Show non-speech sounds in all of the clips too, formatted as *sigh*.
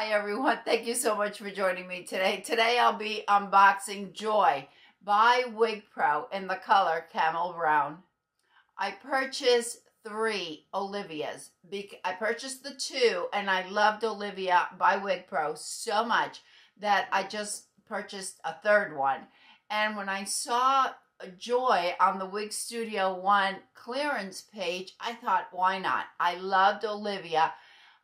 Hi everyone, *laughs* thank you so much for joining me today. Today I'll be unboxing Joy by Wig Pro in the color Camel Brown. I purchased three Olivia's. I purchased the two and I loved Olivia by Wig Pro so much that I just purchased a third one. And when I saw Joy on the Wig Studio One clearance page, I thought, why not? I loved Olivia.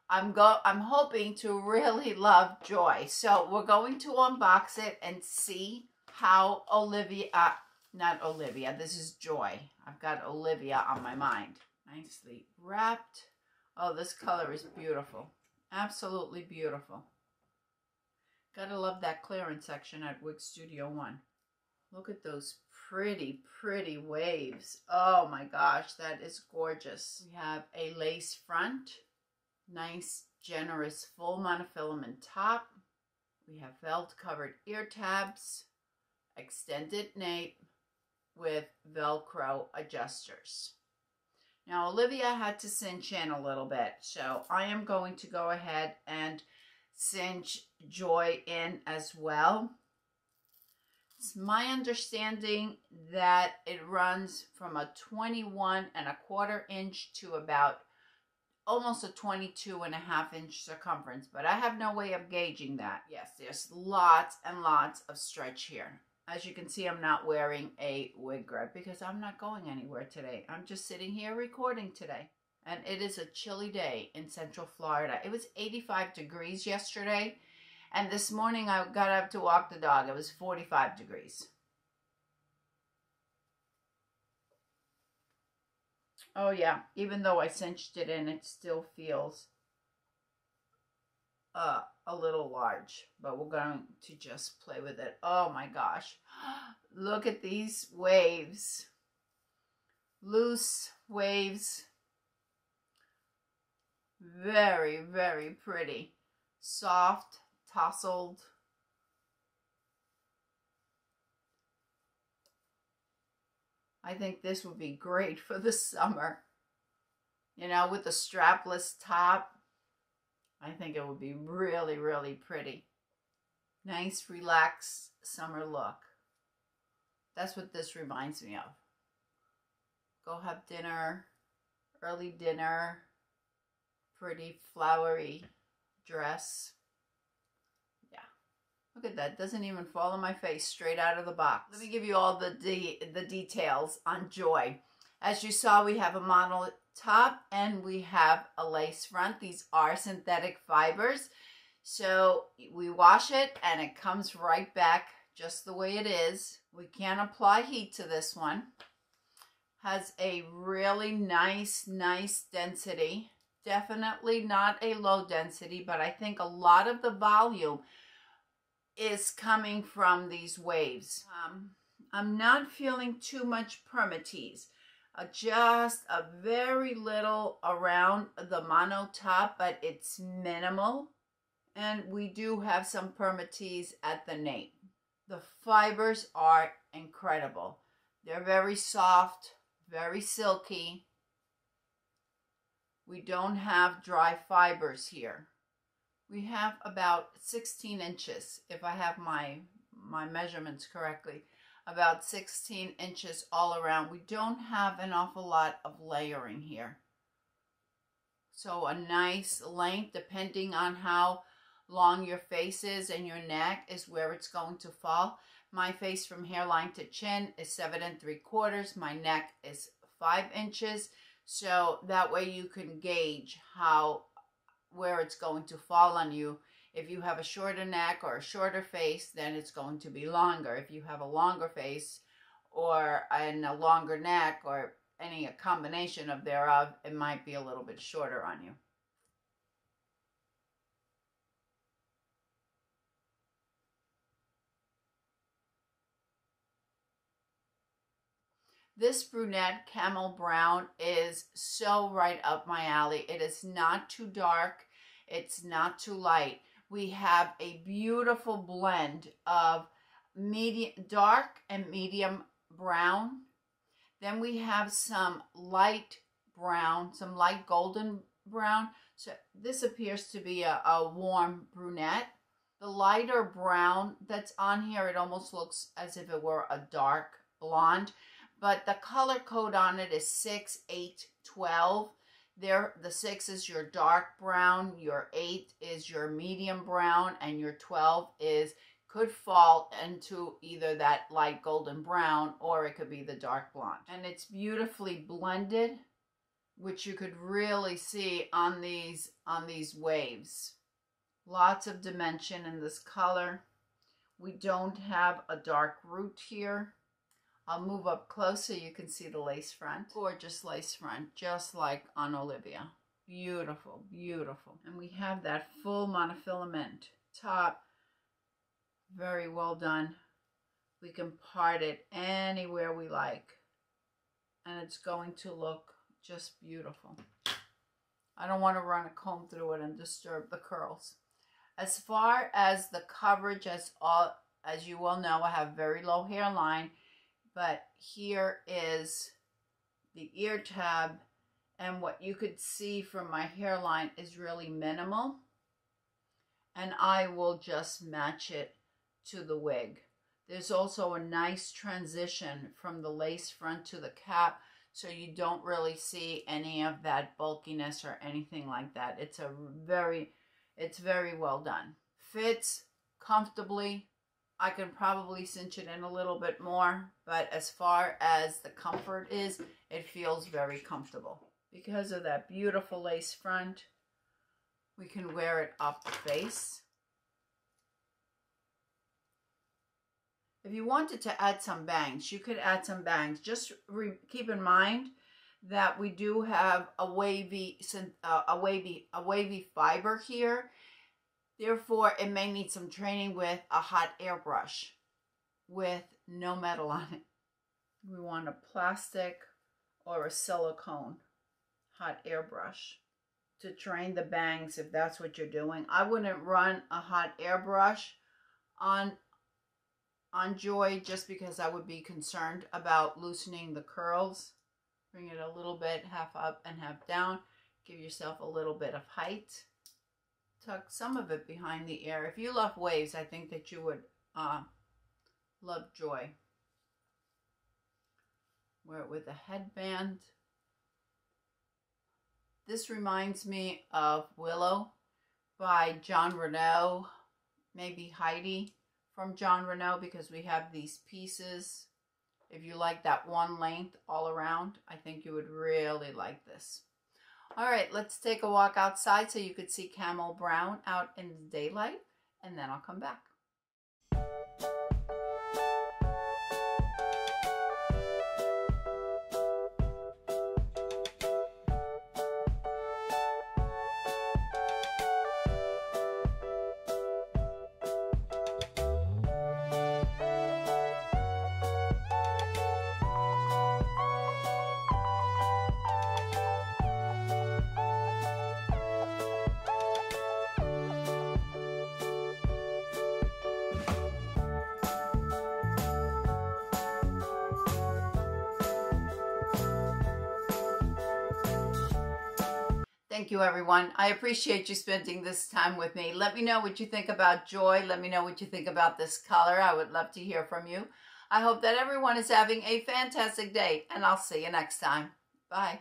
I'm go I'm hoping to really *laughs* love Joy. So we're going to unbox it and see how Olivia, uh, not Olivia, this is Joy. I've got Olivia on my mind. Nicely wrapped. Oh, this color is beautiful. Absolutely beautiful. Gotta love that clearance section at Wig Studio One. Look at those pretty, pretty waves. Oh my gosh, that is gorgeous. We have a lace front nice, generous full monofilament top. We have felt covered ear tabs, extended nape with Velcro adjusters. Now, Olivia had to cinch in a little bit, so I am going to go ahead and cinch Joy in as well. It's my understanding that it runs from a 21 and a quarter inch to about almost a 22 and a half inch circumference, but I have no way of gauging that. Yes, there's lots and lots of stretch here. As you can see, I'm not wearing a wig grip because I'm not going anywhere today. I'm just sitting here recording today. And it is a chilly day in Central Florida. It was 85 degrees yesterday. And this morning I got up to walk the dog. It was 45 degrees. Oh yeah, even though I cinched it in, it still feels uh, a little large, but we're going to just play with it. Oh my gosh. *gasps* Look at these waves. Loose waves. Very, very pretty. Soft, tousled. I think this would be great *laughs* for the summer. You know, with the strapless top, I think it would be really, really pretty. Nice, relaxed summer look. That's what this reminds me of. Go have dinner, early dinner, pretty flowery dress. At that. Doesn't even fall on my face straight out of the box. Let me give you all the, de the details on Joy. As you saw, we have a mono top and we have a lace front. These are synthetic fibers. So we wash it and it comes right back just the way it is. We can't apply heat to this one. Has a really nice, nice density. Definitely not a low density, but I think a lot of the volume is coming from these waves. Um, I'm not feeling too much permatease. Uh, just a very little around the mono top, but it's minimal. And we do have some permatease at the nape. The fibers are incredible. They're very soft, very silky. We don't have dry fibers here we have about 16 inches, if I have my, my measurements correctly, about 16 inches all around. We don't have an awful lot of layering here. So a nice length, depending on how long your face is and your neck is where it's going to fall. My face from hairline to chin is seven and three quarters. My neck is five inches. So that way you can gauge how where it's going to fall on you. If you have a shorter neck or a shorter face, then it's going to be longer. If you have a longer face or and a longer neck or any combination of thereof, it might be a little bit shorter on you. This brunette camel brown is so right up my alley. It is not too dark. It's not too light. We have a beautiful blend of medium, dark and medium brown. Then we have some light brown, some light golden brown. So this appears to be a, a warm brunette. The lighter brown that's on here, it almost looks as if it were a dark blonde. But the color code on it is 6, 8, 12. There, the 6 is your dark brown, your 8 is your medium brown, and your 12 is could fall into either that light golden brown or it could be the dark blonde. And it's beautifully blended, which you could really see on these on these waves. Lots of dimension in this color. We don't have a dark root here. I'll move up close so you can see the lace front. Gorgeous lace front, just like on Olivia. Beautiful, beautiful. And we have that full monofilament top. Very well done. We can part it anywhere we like. And it's going to look just beautiful. I don't want to run a comb through it and disturb the curls. As far as the coverage, as all as you well know, I have very low hairline, but here is the ear tab, and what you could see from my hairline is really minimal. And I will just match it to the wig. There's also a nice transition from the lace front to the cap, so you don't really see any of that bulkiness or anything like that. It's a very it's very well done. Fits comfortably. I can probably cinch it in a little bit more, but as far as the comfort is, it feels very comfortable. Because of that beautiful lace front, we can wear it up the face. If you wanted to add some bangs, you could add some bangs. Just keep in mind that we do have a wavy, uh, a wavy, a wavy fiber here. Therefore, it may need some training with a hot airbrush with no metal on it. We want a plastic or a silicone hot airbrush to train the bangs if that's what you're doing. I wouldn't run a hot airbrush on on Joy just because I would be concerned about loosening the curls. Bring it a little bit half up and half down. Give yourself a little bit of height. Tuck some of it behind the ear. If you love waves, I think that you would uh, love Joy. Wear it with a headband. This reminds me of Willow by Jon Renau, maybe Heidi from Jon Renau because we have these pieces if you like that one length all around, I think you would really like this. All right, let's take a walk outside so you could see Camel Brown out in the daylight, and then I'll come back. Thank you, everyone. I appreciate you spending this time with me. Let me know what you think about joy. Let me know what you think about this color. I would love to hear from you. I hope that everyone is having a fantastic day, and I'll see you next time. Bye.